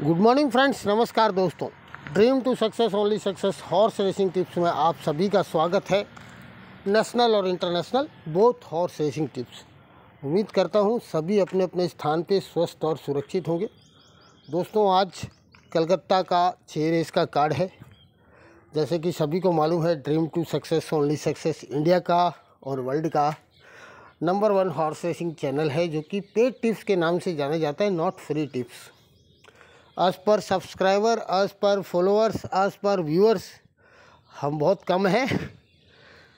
Good morning friends, नमस्कार दोस्तों। Dream to success, only success, horse racing tips में आप सभी का स्वागत है। नेशनल और international both horse racing tips उम्मीद करता हूँ सभी अपने अपने स्थान पे स्वस्थ और सुरक्षित होंगे। दोस्तों, आज कलकत्ता का छः रेस का कार्ड है। जैसे कि सभी को मालूम है, dream to success, only success India का और वर्ल्ड का number one horse racing channel है, जो कि पेड टिप्स के नाम से जाना जाता है नॉट फ्री टिप्स आज पर सब्सक्राइबर आज पर फॉलोअर्स आज पर व्यूअर्स हम बहुत कम हैं,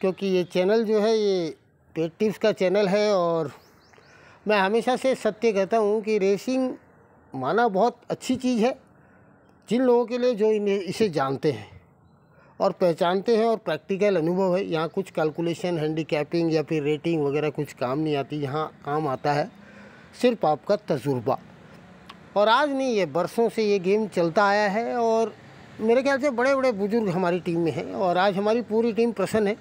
क्योंकि ये चैनल जो है, ये पेड टिप्स का चैनल है और मैं हमेशा से सत्य कहता हूँ कि रेसिंग माना बहुत अच्छी चीज़ है, जिन लोगों के लिए जो इन्हें, इसे जानते हैं और पहचानते हैं और प्रैक्टिकल अनुभव है। यहाँ कुछ कैलकुलेशन हैंडीकैपिंग या फिर रेटिंग वगैरह कुछ काम नहीं आती, यहाँ काम आता है सिर्फ़ आपका तजुर्बा। और आज नहीं, ये बरसों से ये गेम चलता आया है और मेरे ख्याल से बड़े बड़े बुज़ुर्ग हमारी टीम में हैं और आज हमारी पूरी टीम प्रसन्न है।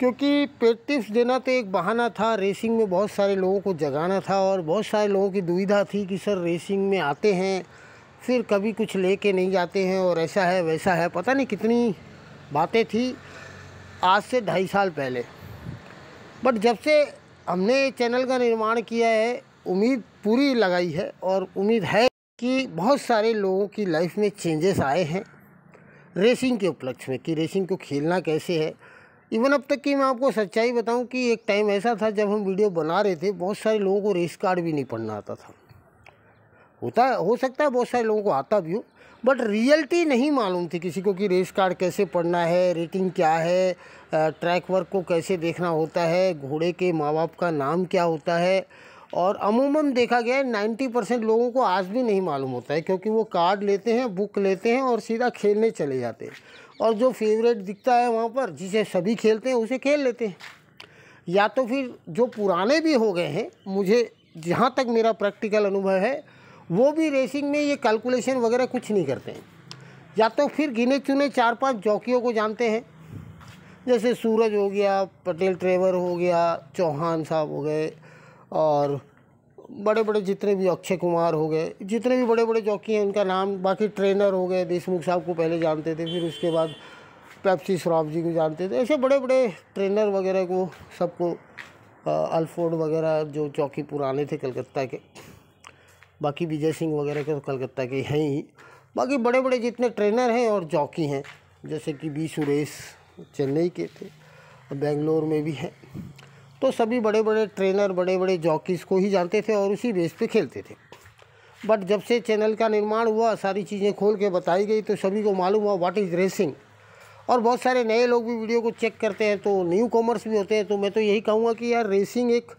क्योंकि पेटिप्स देना तो एक बहाना था रेसिंग में बहुत सारे लोगों को जगाना था और बहुत सारे लोगों की दुविधा थी कि सर रेसिंग में आते हैं, फिर कभी कुछ लेके नहीं जाते हैं और ऐसा है, वैसा है। पता नहीं कितनी बातें थी आज से ढाई साल पहले। बट जब से हमने चैनल का निर्माण किया है उम्मीद पूरी लगाई है और उम्मीद है कि बहुत सारे लोगों की लाइफ में चेंजेस आए हैं। रेसिंग के उपलक्ष्य में कि रेसिंग को खेलना कैसे है। इवन अब तक कि मैं आपको सच्चाई बताऊँ कि एक टाइम ऐसा था जब हम वीडियो बना रहे थे, बहुत सारे लोगों को रेस कार्ड भी नहीं पढ़ना आता था। होता, हो सकता है बहुत सारे लोगों को आता भी हो बट रियलिटी नहीं मालूम थी किसी को कि रेस कार्ड कैसे पढ़ना है रेटिंग क्या है ट्रैक वर्क को कैसे देखना होता है, घोड़े के माँ बाप का नाम क्या होता है और अमूमन देखा गया है नाइन्टी परसेंट लोगों को आज भी नहीं मालूम होता है, क्योंकि वो कार्ड लेते हैं, बुक लेते हैं और सीधा खेलने चले जाते हैं। और जो फेवरेट दिखता है वहाँ पर, जिसे सभी खेलते हैं, उसे खेल लेते हैं। या तो फिर जो पुराने भी हो गए हैं, मुझे जहाँ तक मेरा प्रैक्टिकल अनुभव है, वो भी रेसिंग में ये कैलकुलेशन वगैरह कुछ नहीं करते हैं। या तो फिर गिने चुने चार पाँच जॉकियों को जानते हैं, जैसे सूरज हो गया, पटेल ट्रेवर हो गया, चौहान साहब हो गए और बड़े बड़े जितने भी अक्षय कुमार हो गए, जितने भी बड़े बड़े जॉकी हैं, उनका नाम, बाकी ट्रेनर हो गए, देशमुख साहब को पहले जानते थे, फिर उसके बाद पेप्सी श्रॉफ जी को जानते थे, ऐसे बड़े बड़े ट्रेनर वगैरह को, सबको अल्फोर्ड वगैरह जो चौकी पुराने थे कलकत्ता के, बाकी विजय सिंह वगैरह के तो कलकत्ता के हैं ही। बाकी बड़े बड़े जितने ट्रेनर हैं और जॉकी हैं, जैसे कि बी सुरेश, चेन्नई के थे बेंगलोर में भी हैं। तो सभी बड़े बड़े ट्रेनर बड़े बड़े जॉकीज़ को ही जानते थे और उसी बेस पे खेलते थे। बट जब से चैनल का निर्माण हुआ, सारी चीज़ें खोल के बताई गई तो सभी को मालूम हुआ व्हाट इज़ रेसिंग और बहुत सारे नए लोग भी वीडियो को चेक करते हैं तो न्यू कॉमर्स भी होते हैं तो मैं तो यही कहूँगा कि यार रेसिंग एक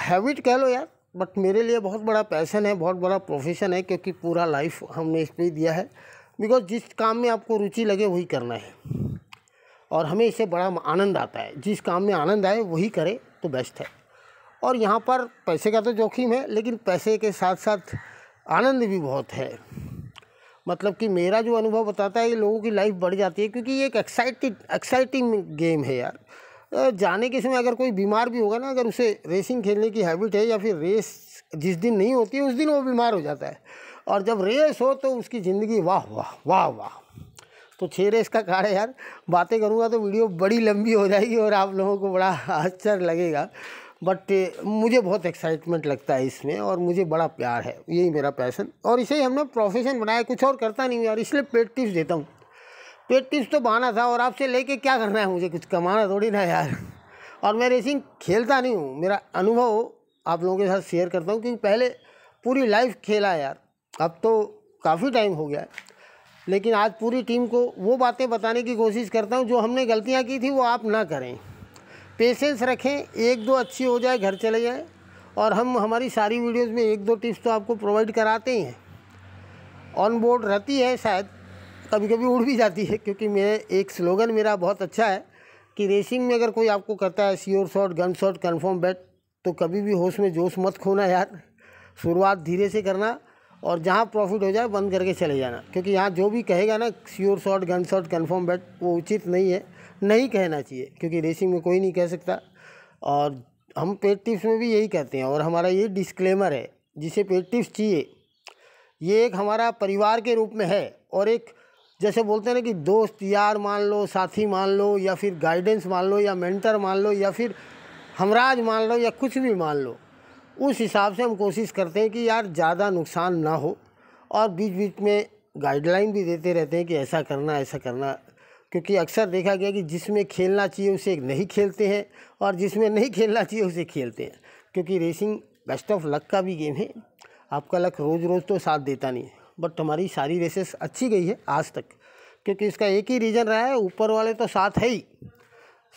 हैबिट कह लो यार बट मेरे लिए बहुत बड़ा पैसन है, बहुत बड़ा प्रोफेशन है, क्योंकि पूरा लाइफ हमने इस पर दिया है। बिकॉज़ जिस काम में आपको रुचि लगे, वही करना है। और हमें इससे बड़ा आनंद आता है। जिस काम में आनंद आए, वही करे तो बेस्ट है। और यहाँ पर पैसे का तो जोखिम है, लेकिन पैसे के साथ साथ आनंद भी बहुत है। मतलब कि मेरा जो अनुभव बताता है, ये लोगों की लाइफ बढ़ जाती है, क्योंकि ये एक एक्साइटेड एक्साइटिंग गेम है यार। जाने के समय अगर कोई बीमार भी होगा ना, अगर उसे रेसिंग खेलने की हैबिट है, या फिर रेस जिस दिन नहीं होती है, उस दिन वो बीमार हो जाता है। और जब रेस हो तो उसकी ज़िंदगी वाह वाह वाह वाह। तो छः रेस का कार्ड है यार। बातें करूँगा तो वीडियो बड़ी लंबी हो जाएगी और आप लोगों को बड़ा आश्चर्य लगेगा। बट मुझे बहुत एक्साइटमेंट लगता है इसमें और मुझे बड़ा प्यार है। यही मेरा पैसन और इसे हमने प्रोफेशन बनाया, कुछ और करता नहीं यार, इसलिए पेड टिप्स देता हूँ। पेड टिप्स तो बहाना था और आपसे लेके क्या करना है मुझे? कुछ कमाना थोड़ी ना यार। और मैं रेसिंग खेलता नहीं हूँ। मेरा अनुभव आप लोगों के साथ शेयर करता हूँ, क्योंकि पहले पूरी लाइफ खेला यार। अब तो काफ़ी टाइम हो गया है। लेकिन आज पूरी टीम को वो बातें बताने की कोशिश करता हूँ, जो हमने गलतियाँ की थी, वो आप ना करें। पेशेंस रखें, एक दो अच्छी हो जाए, घर चले जाए, और हम हमारी सारी वीडियोस में एक दो टिप्स तो आपको प्रोवाइड कराते ही हैं। ऑन बोर्ड रहती है शायद कभी कभी उड़ भी जाती है, क्योंकि मैं एक स्लोगन मेरा बहुत अच्छा है कि रेसिंग में अगर कोई आपको करता है sure shot, gun shot, confirm bet तो कभी भी होश में जोश मत खोना यार। शुरुआत धीरे से करना और जहाँ प्रॉफिट हो जाए, बंद करके चले जाना। क्योंकि यहाँ जो भी कहेगा ना sure shot gun shot confirm bet वो उचित नहीं है। नहीं कहना चाहिए, क्योंकि रेसिंग में कोई नहीं कह सकता। और हम पेड टिप्स में भी यही कहते हैं, और हमारा ये डिस्क्लेमर है, जिसे पेड टिप्स चाहिए। ये एक हमारा परिवार के रूप में है, और एक जैसे बोलते हैं ना कि दोस्त यार मान लो, साथी मान लो, या फिर गाइडेंस मान लो, या मेंटर मान लो, या फिर हमराज मान लो, या कुछ भी मान लो। उस हिसाब से हम कोशिश करते हैं कि यार ज़्यादा नुकसान ना हो और बीच बीच में गाइडलाइन भी देते रहते हैं कि ऐसा करना ऐसा करना। क्योंकि अक्सर देखा गया कि जिसमें खेलना चाहिए उसे नहीं खेलते हैं और जिसमें नहीं खेलना चाहिए उसे खेलते हैं। क्योंकि रेसिंग बेस्ट ऑफ़ लक का भी गेम है। आपका लक रोज़ रोज़ तो साथ देता नहीं बट हमारी सारी रेसेस अच्छी गई है आज तक। क्योंकि इसका एक ही रीज़न रहा है, ऊपर वाले तो साथ है ही।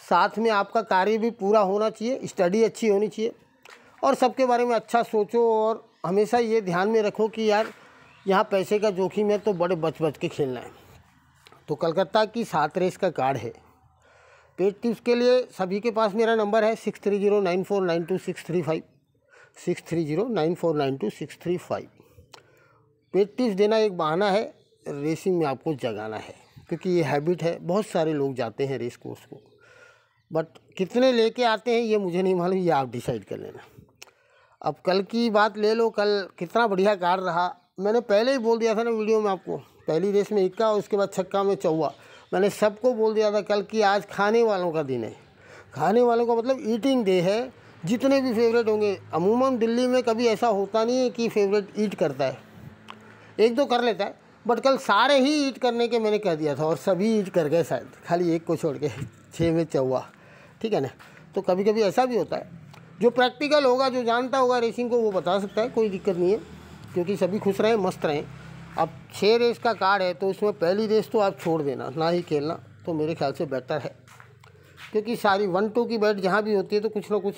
साथ में आपका कार्य भी पूरा होना चाहिए स्टडी अच्छी होनी चाहिए। और सबके बारे में अच्छा सोचो और हमेशा ये ध्यान में रखो कि यार, यहाँ पैसे का जोखिम है तो बड़े बच बच के खेलना है। तो कलकत्ता की सात रेस का कार्ड है। पेड टिप्स के लिए सभी के पास मेरा नंबर है six three zero nine four nine two six three five. Six three zero nine four nine two six three five. Paid tips देना एक बहाना है, रेसिंग में आपको जगाना है, क्योंकि ये हैबिट है, बहुत सारे लोग जाते हैं रेस कोर्स को। बट कितने लेके आते हैं, ये मुझे नहीं मालूम, ये आप डिसाइड कर लेना। अब कल की बात ले लो, कल कितना बढ़िया कार रहा। मैंने पहले ही बोल दिया था ना वीडियो में आपको, पहली रेस में इक्का, उसके बाद छक्का में चौवा। मैंने सबको बोल दिया था कल की आज खाने वालों का दिन है। खाने वालों का मतलब ईटिंग डे है। जितने भी फेवरेट होंगे, अमूमन दिल्ली में कभी ऐसा होता नहीं है कि फेवरेट ईट करता है। एक दो कर लेता है बट कल सारे ही ईट करने के मैंने कह दिया था, और सभी ईट कर गए शायद। खाली एक को छोड़ के छः में चौवा। ठीक है ना? तो कभी कभी ऐसा भी होता है। जो प्रैक्टिकल होगा, जो जानता होगा रेसिंग को, वो बता सकता है, कोई दिक्कत नहीं है, क्योंकि सभी खुश रहें, मस्त रहें। अब छः रेस का कार्ड है तो उसमें पहली रेस तो आप छोड़ देना, ना ही खेलना तो मेरे ख्याल से बेटर है। क्योंकि सारी वन टू की बैट जहाँ भी होती है तो कुछ ना कुछ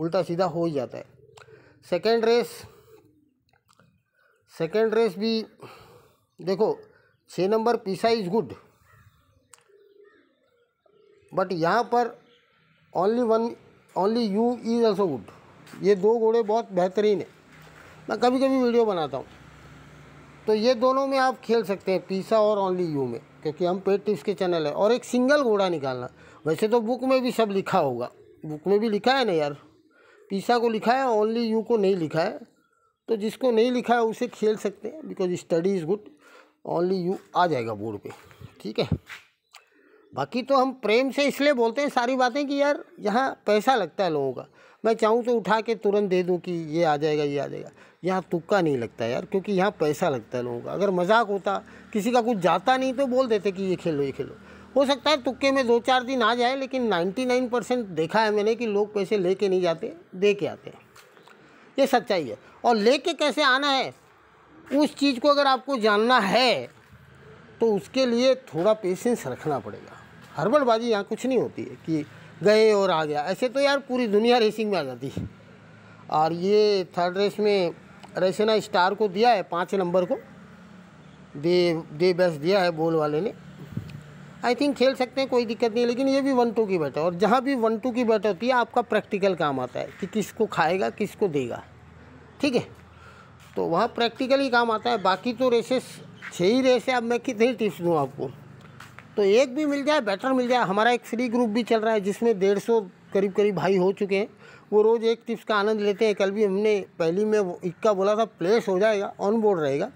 उल्टा सीधा हो ही जाता है। सेकेंड रेस सेकेंड रेस भी, देखो छः नंबर पीसा इज़ गुड बट यहाँ पर only one only you is also good ये दो घोड़े बहुत बेहतरीन है। मैं कभी कभी वीडियो बनाता हूँ। तो ये दोनों में आप खेल सकते हैं पीसा और ओनली यू में, क्योंकि हम पेट टिप्स के चैनल है। और एक सिंगल घोड़ा निकालना। वैसे तो बुक में भी सब लिखा होगा। बुक में भी लिखा है ना यार? पीसा को लिखा है ओनली यू को नहीं लिखा है। तो जिसको नहीं लिखा है, उसे खेल सकते हैं because study is good only you आ जाएगा बोर्ड पे। ठीक है? बाकी तो हम प्रेम से इसलिए बोलते हैं, सारी बातें कि यार यहाँ पैसा लगता है लोगों का। मैं चाहूँ तो उठा के तुरंत दे दूँ कि ये आ जाएगा, ये आ जाएगा। यहाँ तुक्का नहीं लगता यार, क्योंकि यहाँ पैसा लगता है लोगों का। अगर मज़ाक होता, किसी का कुछ जाता नहीं तो बोल देते कि ये खेलो ये खेलो। हो सकता है तुक्के में दो चार दिन आ जाए, लेकिन 99 परसेंट देखा है मैंने कि लोग पैसे लेके नहीं जाते, दे के आते हैं। ये सच्चाई है। और लेके कैसे आना है? उस चीज़ को अगर आपको जानना है तो उसके लिए थोड़ा पेशेंस रखना पड़ेगा। हड़बड़बाजी यहाँ कुछ नहीं होती है कि गए और आ गया। ऐसे तो यार पूरी दुनिया रेसिंग में आ जाती है। और ये थर्ड रेस में रेसना स्टार को दिया है पाँच नंबर को। दे दे बेस्ट दिया है बोल वाले ने। आई थिंक खेल सकते हैं, कोई दिक्कत नहीं लेकिन ये भी वन टू की बैट है। और जहाँ भी वन टू की बैट होती है, आपका प्रैक्टिकल काम आता है कि किसको खाएगा, किसको देगा। ठीक है? तो वहाँ प्रैक्टिकल काम आता है। बाकी तो रेसेस छः ही रेस है। अब मैं कितनी टिप्स दूँ आपको? तो एक भी मिल जाए बेटर मिल जाए। हमारा एक फ्री ग्रुप भी चल रहा है, जिसमें डेढ़ सौ करीब करीब भाई हो चुके हैं। वो रोज़ एक टिप्स का आनंद लेते हैं, कल भी हमने पहली में इक्का बोला था प्लेस हो जाएगा ऑन बोर्ड रहेगा।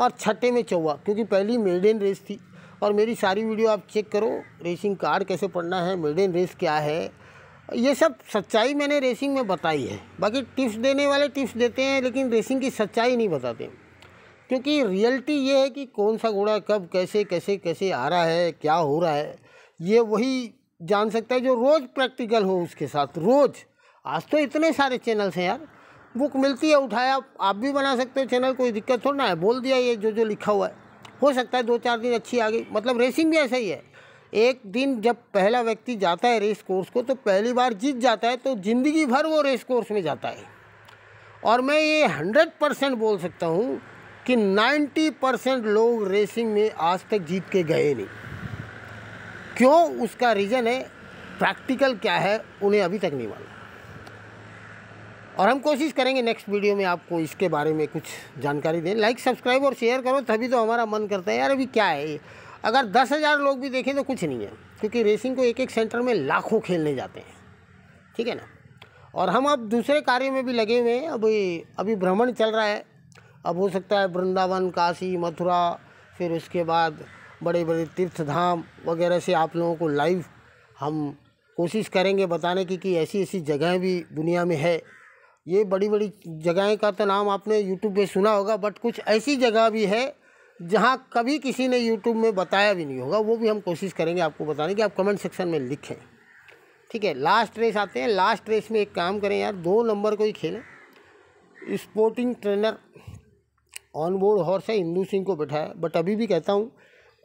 और छठे में चौवा, क्योंकि पहली मेडन रेस थी। और मेरी सारी वीडियो आप चेक करो रेसिंग कार्ड कैसे पढ़ना है मेडन रेस क्या है। ये सब सच्चाई मैंने रेसिंग में बताई है। बाकी टिप्स देने वाले टिप्स देते हैं, लेकिन रेसिंग की सच्चाई नहीं बताते। क्योंकि रियलिटी ये है कि कौन सा घोड़ा कब, कैसे कैसे कैसे आ रहा है, क्या हो रहा है, ये वही जान सकता है जो रोज़ प्रैक्टिकल हो उसके साथ, रोज़। आज तो इतने सारे चैनल्स हैं यार, बुक मिलती है, उठाया, आप भी बना सकते हो चैनल, कोई दिक्कत थोड़ा है, बोल दिया ये जो जो लिखा हुआ है। हो सकता है दो चार दिन अच्छी आ गई मतलब रेसिंग भी ऐसा ही है। एक दिन जब पहला व्यक्ति जाता है रेस कोर्स को तो पहली बार जीत जाता है तो ज़िंदगी भर वो रेस कोर्स में जाता है। और मैं ये हंड्रेड परसेंट बोल सकता हूँ कि 90 परसेंट लोग रेसिंग में आज तक जीत के गए नहीं। क्यों? उसका रीज़न है, प्रैक्टिकल क्या है, उन्हें अभी तक नहीं मालूम। और हम कोशिश करेंगे नेक्स्ट वीडियो में आपको इसके बारे में कुछ जानकारी दें। लाइक सब्सक्राइब और शेयर करो, तभी तो हमारा मन करता है, यार, अभी क्या है अगर दस हज़ार लोग भी देखें तो कुछ नहीं है, क्योंकि रेसिंग को एक एक सेंटर में लाखों खेलने जाते हैं। ठीक है ना? और हम अब दूसरे कार्य में भी लगे हुए हैं। अभी अभी भ्रमण चल रहा है। अब हो सकता है वृंदावन, काशी, मथुरा, फिर उसके बाद बड़े बड़े तीर्थ धाम वगैरह से आप लोगों को लाइव हम कोशिश करेंगे बताने की कि ऐसी ऐसी जगहें भी दुनिया में है। ये बड़ी बड़ी जगहें का तो नाम आपने यूट्यूब पे सुना होगा बट कुछ ऐसी जगह भी है जहाँ कभी किसी ने यूट्यूब में बताया भी नहीं होगा। वो भी हम कोशिश करेंगे आपको बताने की। आप कमेंट सेक्शन में लिखें। ठीक है लास्ट रेस आते हैं। लास्ट रेस में एक काम करें यार, दो नंबर को ही खेलें। Sporting trainer on board horse है, इंदू सिंह को बैठाया। बट अभी भी कहता हूँ,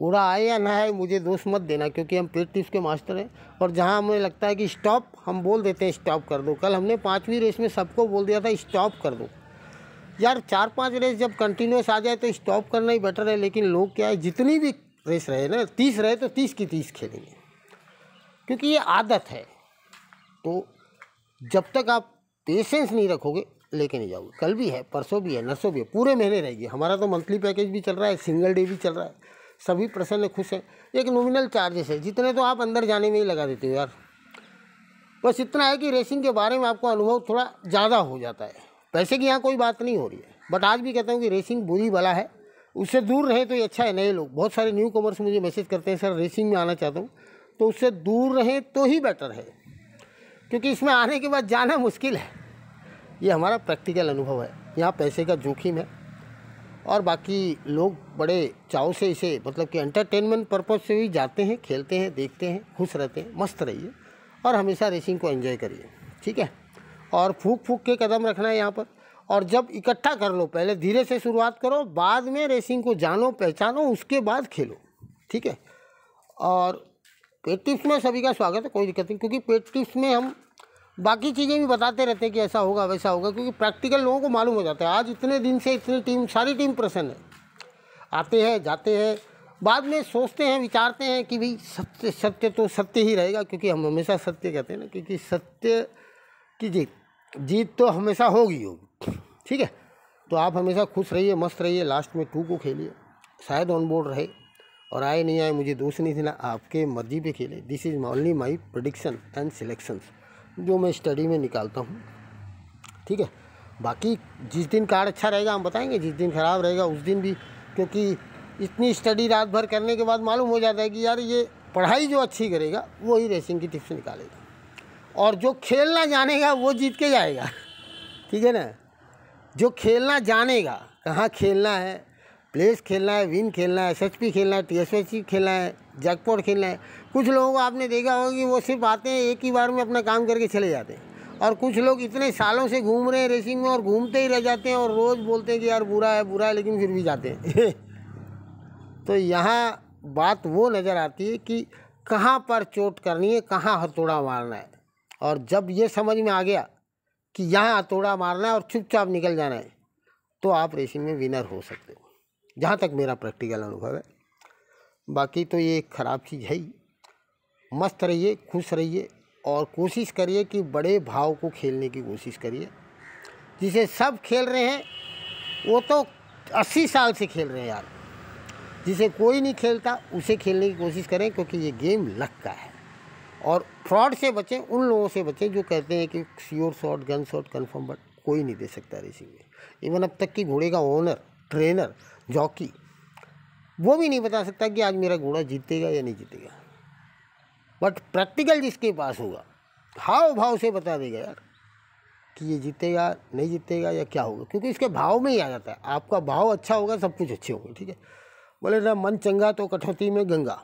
घोड़ा आए या ना आए, मुझे दोस्त मत देना, क्योंकि हम टिप्स के मास्टर हैं। और जहाँ हमें लगता है कि स्टॉप हम बोल देते हैं स्टॉप कर दो। कल हमने पाँचवीं रेस में सबको बोल दिया था स्टॉप कर दो। यार चार पाँच रेस जब कंटिन्यूस आ जाए तो स्टॉप करना ही बेटर है, लेकिन लोग क्या है, जितनी भी रेस रहे ना, तीस रहे तो तीस की तीस खेलेंगे। क्योंकि ये आदत है। तो जब तक आप पेशेंस नहीं रखोगे लेके नहीं जाओगे। कल भी है, परसों भी है, नरसों भी है, पूरे महीने रहेगी। हमारा तो मंथली पैकेज भी चल रहा है सिंगल डे भी चल रहा है। सभी प्रसन्न खुश हैं। एक नॉमिनल चार्जेस है, जितने तो आप अंदर जाने में ही लगा देते हो यार। बस इतना है कि रेसिंग के बारे में आपको अनुभव थोड़ा ज़्यादा हो जाता है। पैसे की यहाँ कोई बात नहीं हो रही है। बट आज भी कहता हूँ कि रेसिंग बुरी वाला है। उससे दूर रहे तो ये अच्छा है, नए लोग। बहुत सारे न्यू कॉमर्स मुझे मैसेज करते हैं, सर रेसिंग में आना चाहता हूँ। तो उससे दूर रहें तो ही बेटर है। क्योंकि इसमें आने के बाद जाना मुश्किल है। ये हमारा प्रैक्टिकल अनुभव है। यहाँ पैसे का जोखिम है। और बाकी लोग बड़े चाव से इसे मतलब कि एंटरटेनमेंट पर्पज़ से भी जाते हैं, खेलते हैं, देखते हैं, खुश रहते हैं, मस्त रहिए और हमेशा रेसिंग को एंजॉय करिए। ठीक है? और फूक फूक के कदम रखना है यहाँ पर। और जब इकट्ठा कर लो, पहले धीरे से शुरुआत करो, बाद में रेसिंग को जानो, पहचानो, उसके बाद खेलो। ठीक है? और पेट टिप्स में सभी का स्वागत है, कोई दिक्कत नहीं, क्योंकि पेट टिप्स में हम बाकी चीज़ें भी बताते रहते हैं कि ऐसा होगा, वैसा होगा, क्योंकि प्रैक्टिकल लोगों को मालूम हो जाता है। आज इतने दिन से इतनी टीम सारी टीम प्रसन्न है। आते हैं, जाते हैं, बाद में सोचते हैं, विचारते हैं कि भाई सत्य सत्य तो सत्य ही रहेगा, क्योंकि हम हमेशा सत्य कहते हैं ना, क्योंकि सत्य की जीत जीत तो हमेशा होगी होगी, ठीक है? तो आप हमेशा खुश रहिए, मस्त रहिए लास्ट में टू को खेलिए। शायद ऑन बोर्ड रहे, और आए नहीं आए, मुझे दोष नहीं देना, आपके मर्ज़ी पे खेले। This is only my prediction and selections जो मैं स्टडी में निकालता हूँ। ठीक है? बाकी जिस दिन कार्ड अच्छा रहेगा, हम बताएँगे, जिस दिन ख़राब रहेगा, उस दिन भी, क्योंकि इतनी स्टडी रात भर करने के बाद मालूम हो जाता है कि यार ये पढ़ाई जो अच्छी करेगा, वही रेसिंग की टिप्स निकालेगा। और जो खेलना जानेगा, वो जीत के जाएगा। ठीक है ना? जो खेलना जानेगा, कहाँ खेलना है प्लेस खेलना है विन खेलना है एसएचपी खेलना है टीएसएच खेलना है जैकपॉट खेलना है कुछ लोगों को आपने देखा होगा कि वो सिर्फ़ आते हैं, एक ही बार में अपना काम करके चले जाते हैं। और कुछ लोग इतने सालों से घूम रहे हैं रेसिंग में और घूमते ही रह जाते हैं और रोज़ बोलते हैं कि यार बुरा है बुरा है, लेकिन फिर भी जाते हैं। तो यहाँ बात वो नज़र आती है कि कहाँ पर चोट करनी है, कहाँ हथौड़ा मारना है। और जब ये समझ में आ गया कि यहाँ हथौड़ा मारना है और चुपचाप निकल जाना है तो आप रेसिंग में विनर हो सकते हो। जहाँ तक मेरा प्रैक्टिकल अनुभव है। बाकी तो ये ख़राब चीज़ है ही। मस्त रहिए, खुश रहिए और कोशिश करिए कि बड़े भाव को खेलने की कोशिश करिए। जिसे सब खेल रहे हैं, वो तो अस्सी साल से खेल रहे हैं यार। जिसे कोई नहीं खेलता, उसे खेलने की कोशिश करें क्योंकि ये गेम लक का है। और फ्रॉड से बचें, उन लोगों से बचें जो कहते हैं कि sure shot, gun shot, confirm, but कोई नहीं दे सकता रेसिंग में। इवन अब तक कि घोड़े का ओनर ट्रेनर जॉकी वो भी नहीं बता सकता कि आज मेरा घोड़ा जीतेगा या नहीं जीतेगा। बट प्रैक्टिकल जिसके पास होगा हाव भाव से बता देगा यार कि ये जीतेगा, नहीं जीतेगा या क्या होगा, क्योंकि इसके भाव में ही आ जाता है। आपका भाव अच्छा होगा, सब कुछ अच्छे होंगे, ठीक है? बोले, ना, मन चंगा तो कठौती में गंगा।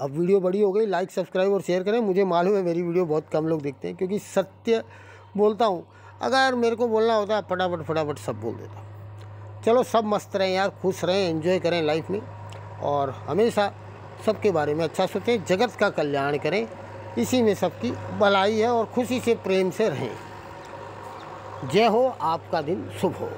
अब वीडियो बड़ी हो गई लाइक सब्सक्राइब और शेयर करें। मुझे मालूम है मेरी वीडियो बहुत कम लोग देखते हैं, क्योंकि सत्य बोलता हूँ। अगर मेरे को बोलना होता, फटाफट फटाफट सब बोल देता। चलो, सब मस्त रहें यार, खुश रहें एंजॉय करें लाइफ में। और हमेशा सबके बारे में अच्छा सोचें, जगत का कल्याण करें। इसी में सबकी भलाई है और खुशी से प्रेम से रहें। जय हो, आपका दिन शुभ हो।